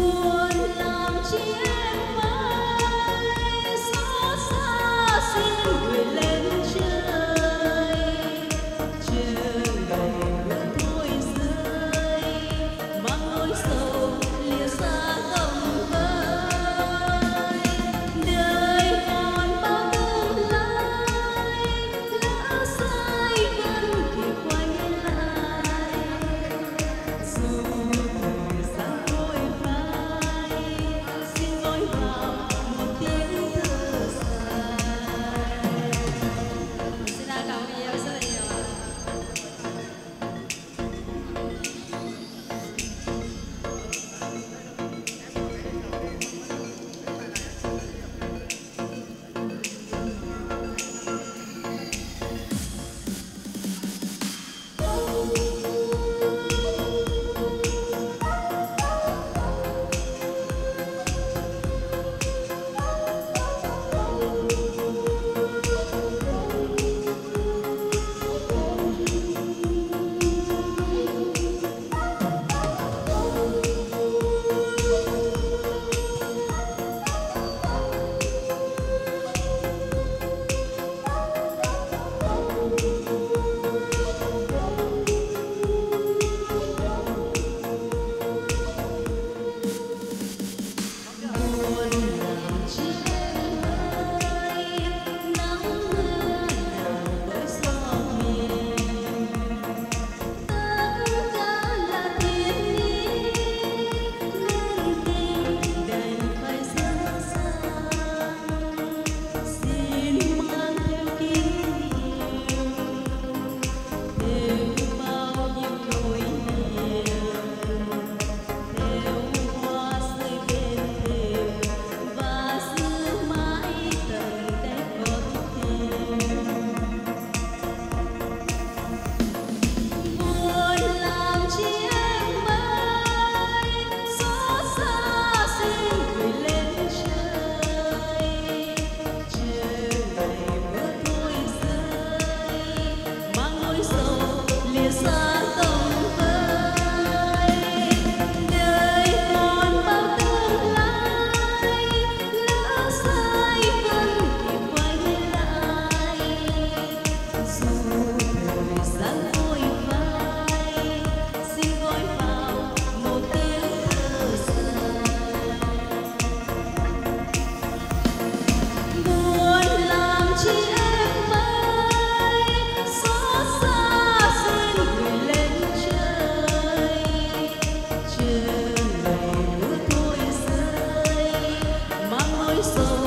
Oh. そう